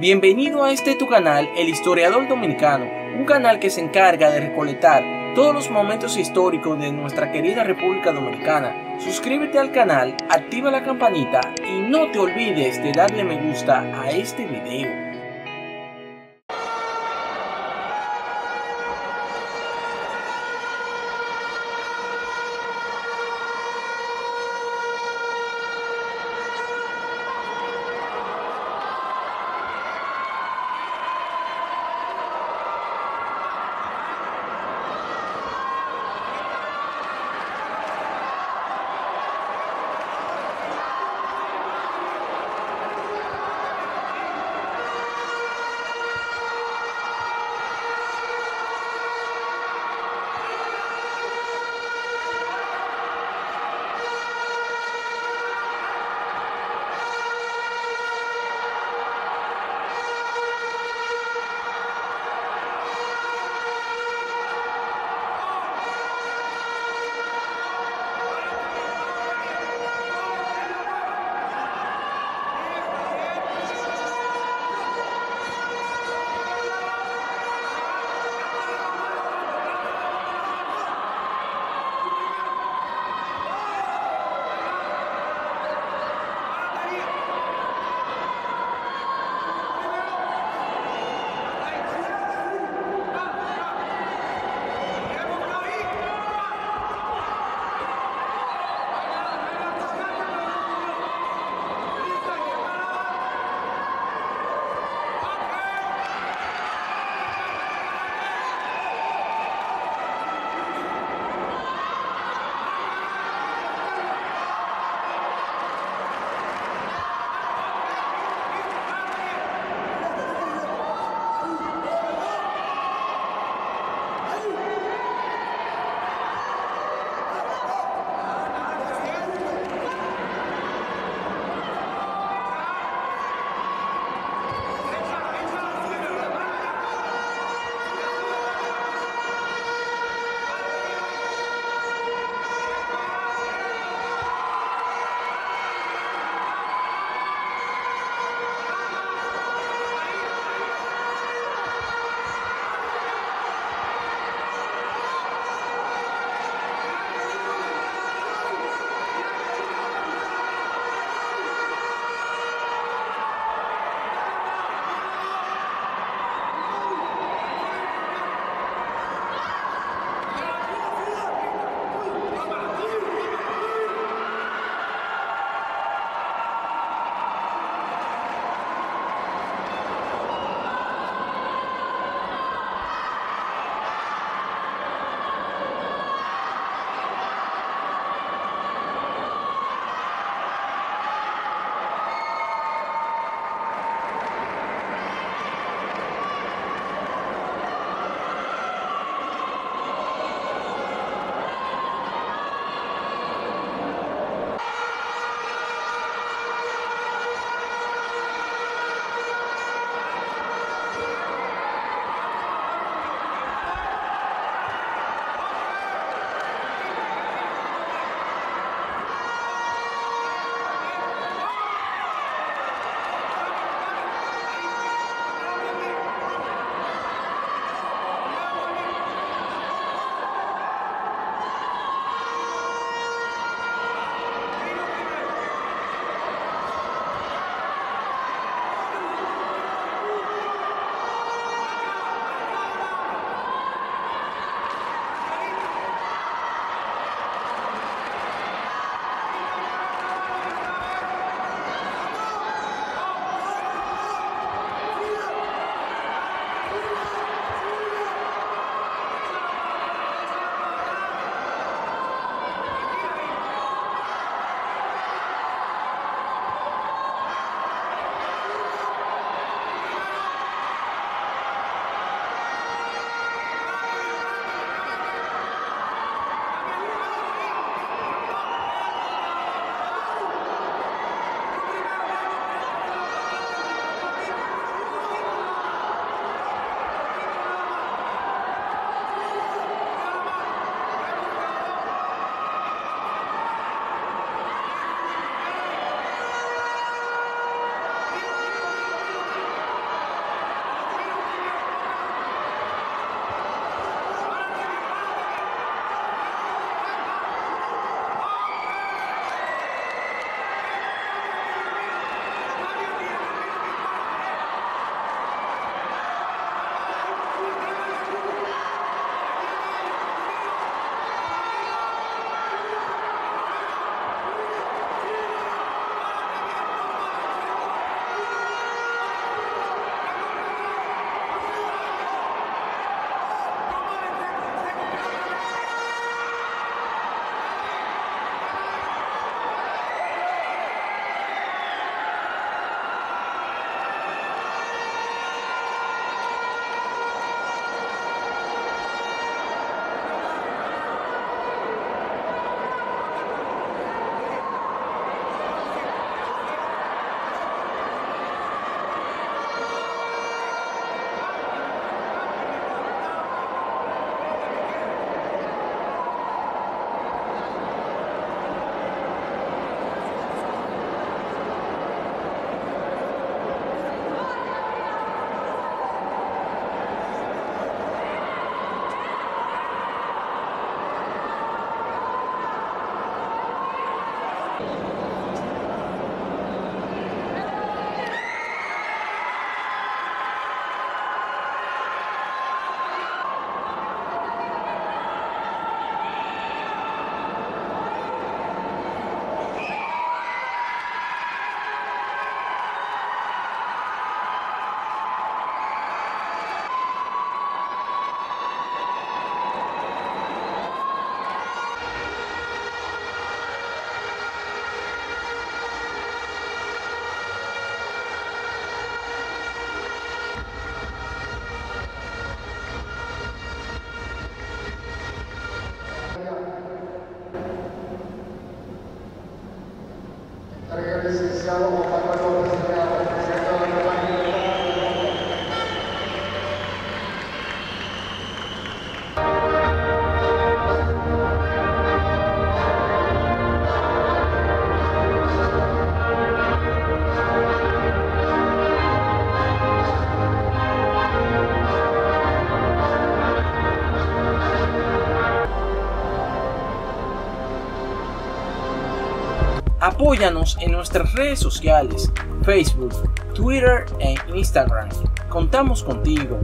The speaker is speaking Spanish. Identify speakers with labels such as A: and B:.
A: Bienvenido a este tu canal, El Historiador Dominicano, un canal que se encarga de recolectar todos los momentos históricos de nuestra querida República Dominicana. Suscríbete al canal, activa la campanita y no te olvides de darle me gusta a este video.
B: Licenciado Juan Manuel
A: Apóyanos en nuestras redes sociales, Facebook, Twitter e Instagram. Contamos contigo.